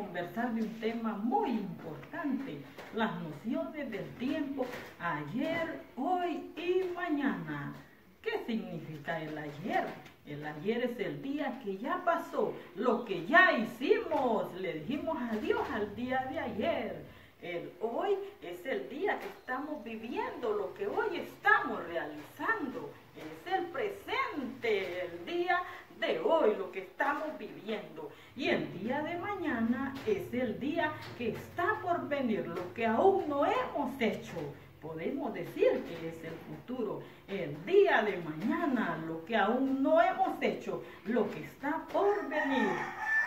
conversar de un tema muy importante, las nociones del tiempo, ayer, hoy y mañana. ¿Qué significa el ayer? El ayer es el día que ya pasó, lo que ya hicimos, le dijimos adiós al día de ayer. El hoy es el día que estamos viviendo, lo que hoy estamos realizando. Es el presente, el día de hoy, lo que estamos viviendo. Y el día de mañana es el día que está por venir, lo que aún no hemos hecho. Podemos decir que es el futuro, el día de mañana, lo que aún no hemos hecho, lo que está por venir.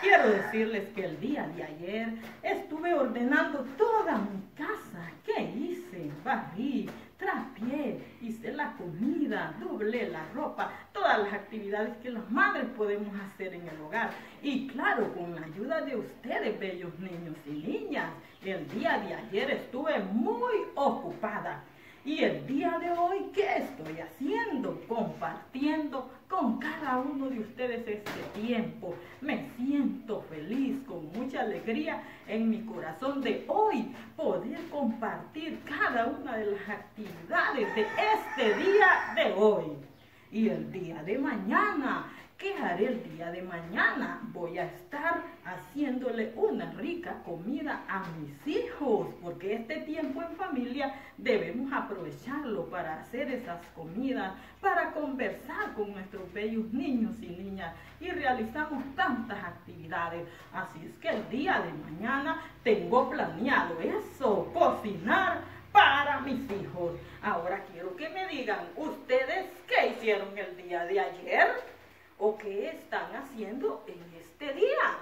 Quiero decirles que el día de ayer estuve ordenando toda mi casa. ¿Qué hice? Barrí, trapié, hice la comida, doblé la ropa, todas las actividades que las madres podemos hacer en el hogar. Y claro, con la ayuda de ustedes, bellos niños y niñas, el día de ayer estuve muy ocupada. Y el día de hoy, ¿qué estoy haciendo? Compartiendo con cada uno de ustedes este tiempo. Me siento feliz, con mucha alegría en mi corazón de hoy poder compartir cada una de las actividades de este día de hoy. Y el día de mañana ¿Qué haré el día de mañana? Voy a estar haciéndole una rica comida a mis hijos, porque este tiempo en familia debemos aprovecharlo para hacer esas comidas, para conversar con nuestros bellos niños y niñas y realizamos tantas actividades. Así es que el día de mañana tengo planeado eso, cocinar para mis hijos. Ahora quiero que me digan, ¿ustedes qué hicieron el día de ayer? o qué están haciendo en este día.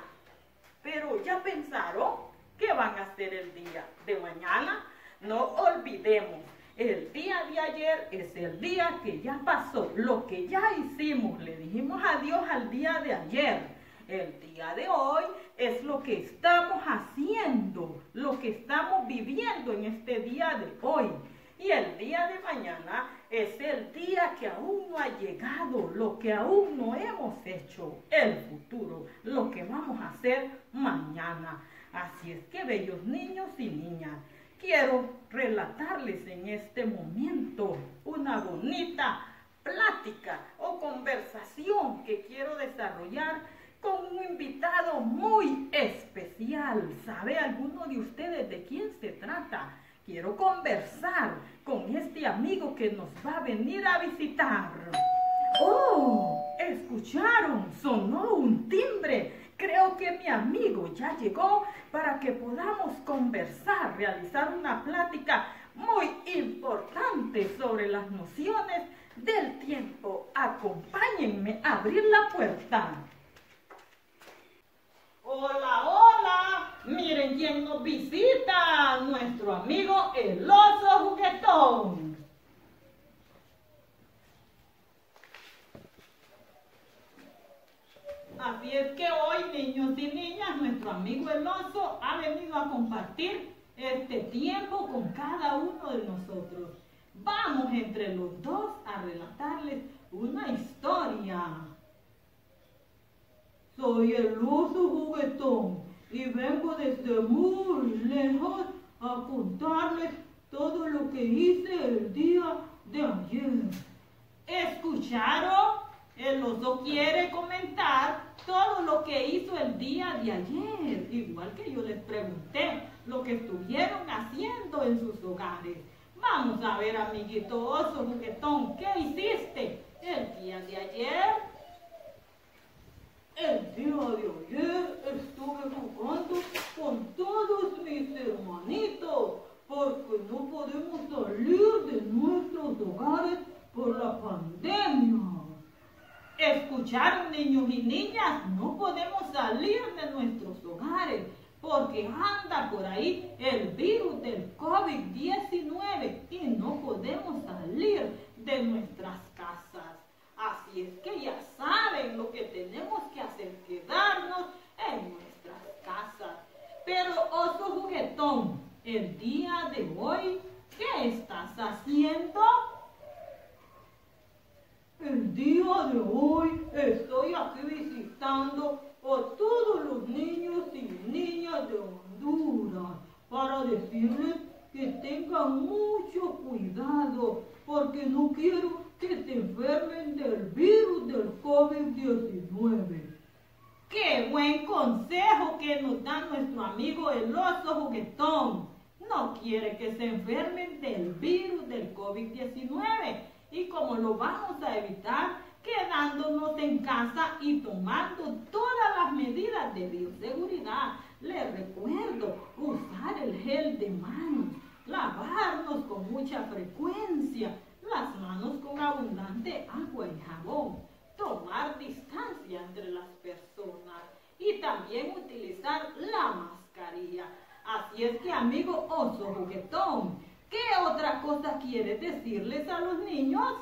Pero ya pensaron qué van a hacer el día de mañana. No olvidemos, el día de ayer es el día que ya pasó, lo que ya hicimos, le dijimos adiós al día de ayer. El día de hoy es lo que estamos haciendo, lo que estamos viviendo en este día de hoy. Y el día de mañana es el día que aún no ha llegado, lo que aún no hemos hecho, el futuro, lo que vamos a hacer mañana. Así es que, bellos niños y niñas, quiero relatarles en este momento una bonita plática o conversación que quiero desarrollar con un invitado muy especial. ¿Sabe alguno de ustedes de quién se trata? quiero conversar amigo que nos va a venir a visitar. ¡Oh! ¿Escucharon? Sonó un timbre. Creo que mi amigo ya llegó para que podamos conversar, realizar una plática muy importante sobre las nociones del tiempo. Acompáñenme a abrir la puerta. Hola, hola. Miren quién nos visita. Nuestro amigo el oso juguetón. Así es que hoy, niños y niñas, nuestro amigo el oso ha venido a compartir este tiempo con cada uno de nosotros. Vamos entre los dos a relatarles una historia. Soy el oso juguetón y vengo desde muy lejos a contarles todo lo que hice el día de ayer. ¿Escucharon? El oso quiere comentar todo lo que hizo el día de ayer, igual que yo les pregunté lo que estuvieron haciendo en sus hogares. Vamos a ver, amiguito oso juguetón, ¿qué hiciste el día de ayer? El día de ayer estuve jugando con todos mis hermanitos porque no podemos salir de nuestros hogares por la pandemia. ¿Escucharon niños y niñas? No podemos salir de nuestros hogares porque anda por ahí el virus del COVID-19 y no podemos salir de nuestras casas. Así es que ya saben lo que tenemos que hacer, quedarnos en nuestras casas. Pero oso juguetón, el día de hoy, ¿qué estás haciendo? El día de hoy estoy aquí visitando a todos los niños y niñas decirles que tengan mucho cuidado porque no quiero que se enfermen del virus del COVID-19. ¡Qué buen consejo que nos da nuestro amigo el oso juguetón! No quiere que se enfermen del virus del COVID-19 y como lo vamos a evitar, quedándonos en casa y tomando todas las medidas de bioseguridad. Les recuerdo usar el gel de manos, lavarnos con mucha frecuencia, las manos con abundante agua y jabón, tomar distancia entre las personas y también utilizar la mascarilla. Así es que, amigo juguetón, ¿qué otra cosa quieres decirles a los niños?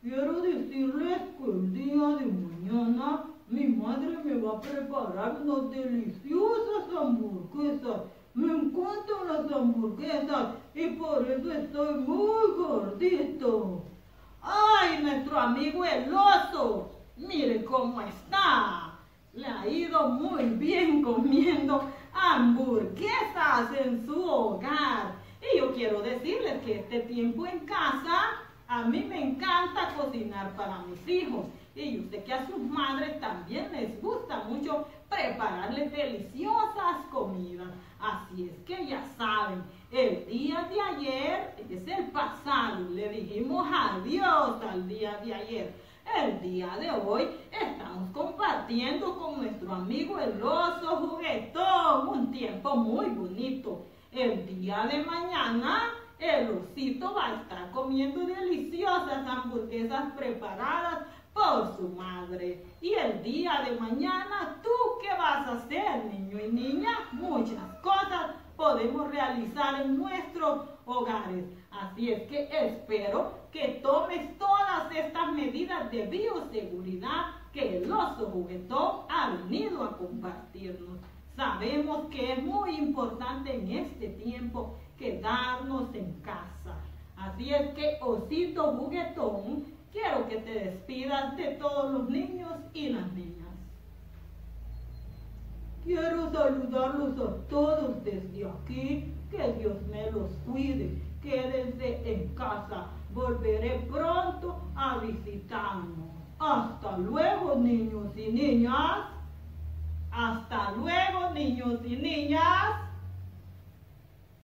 Quiero decirles que el día de mañana mi madre me va a preparar unas deliciosas hamburguesas. Me encantan las hamburguesas y por eso estoy muy gordito. ¡Ay, nuestro amigo el oso! Mire cómo está. Le ha ido muy bien comiendo hamburguesas en su hogar. Quiero decirles que este tiempo en casa, a mí me encanta cocinar para mis hijos. Y yo sé que a sus madres también les gusta mucho prepararles deliciosas comidas. Así es que ya saben, el día de ayer es el pasado. Le dijimos adiós al día de ayer. El día de hoy estamos compartiendo con nuestro amigo el oso juguetón un tiempo muy bonito. El día de mañana el osito va a estar comiendo deliciosas hamburguesas preparadas por su madre. Y el día de mañana, ¿tú qué vas a hacer, niño y niña? Muchas cosas podemos realizar en nuestros hogares. Así es que espero que tomes todas estas medidas de bioseguridad que el oso juguetón ha venido a compartirnos. Sabemos que es muy importante en este tiempo quedarnos en casa. Así es que, osito juguetón, quiero que te despidas de todos los niños y las niñas. Quiero saludarlos a todos desde aquí. Que Dios me los cuide. Quédense en casa. Volveré pronto a visitarnos. Hasta luego, niños y niñas. Hasta luego, niños y niñas.